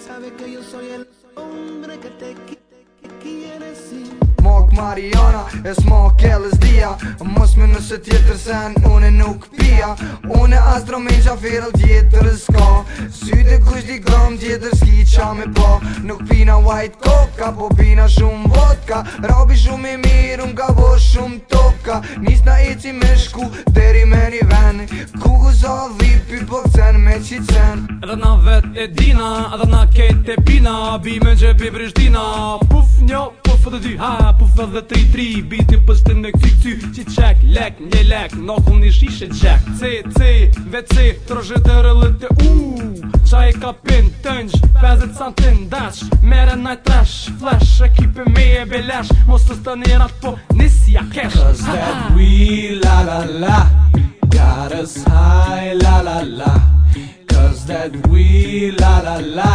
sabe que yo soy el hombre que te quiere. Mok Mariana, e smok LSD-a Mos me nëse tjetër sen, une nuk pia Une astro me një gjaferel tjetër s'ka Sy të kush di gëm tjetër s'ki qa me pa Nuk pina white coca, po pina shumë vodka Rabi shumë i mirë, unë ka bo shumë toka Nis na eci me shku, deri me një veni Ku ku za vipi, po cen me qi cen Edhe na vet e dina, edhe na kejt e pina Bime gjepi prishtina, puf një një Puff edhe dy, ha, puff po edhe tri tri Biti pës të në këfik ty Qi qek, lek, një lek, nokull një shishe qek C, C, V, C, trojë të rëllën të u Qa e ka pin, tëngj, santin, dash Mere naj trash, flash, ekipe me e belesh Mos të stë njerat po, nisi ja kesh Cause ha, that we, la la la Got us high, la la la Cause that we, la la la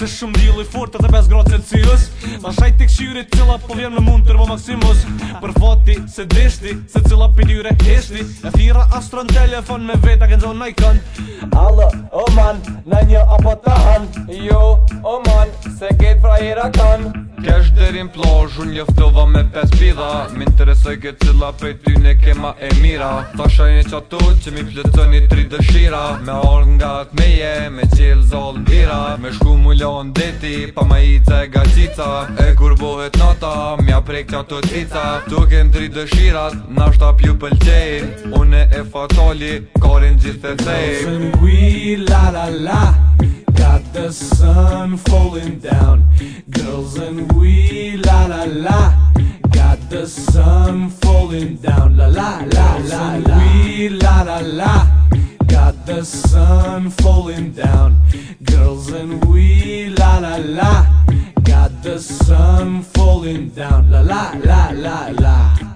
Se shumë dhjilë fort edhe të pes grotë cilës Ma shaj të këshyri cila po vjem në mund tërbo maksimus Për foti se deshti se cila për dyre eshti E thira astron telefon me veta kënë zonë najkon Allo, o man, në një apo të han Jo, o man, se ketë frajera kanë rakan Kesh dherin plosh, unë ljoftova me pes pida Më interesoj ke cila për ty ne kema e mira Tasha shaj një qatu që mi plëtoni tri dëshira Me orë nga atë meje, me qenë dal dera me shku mu lan deti pa majica e gacica e kur bohet nata mja prek tja të cica tu kem tri dëshirat nashta pju pëlqen une e fatali karin gjithë të tëjmë Nose and we la la la got the sun falling down girls and we la la la got the sun falling down la la la la la la la la la the sun falling down Girls and we, la la la Got the sun falling down La la la la la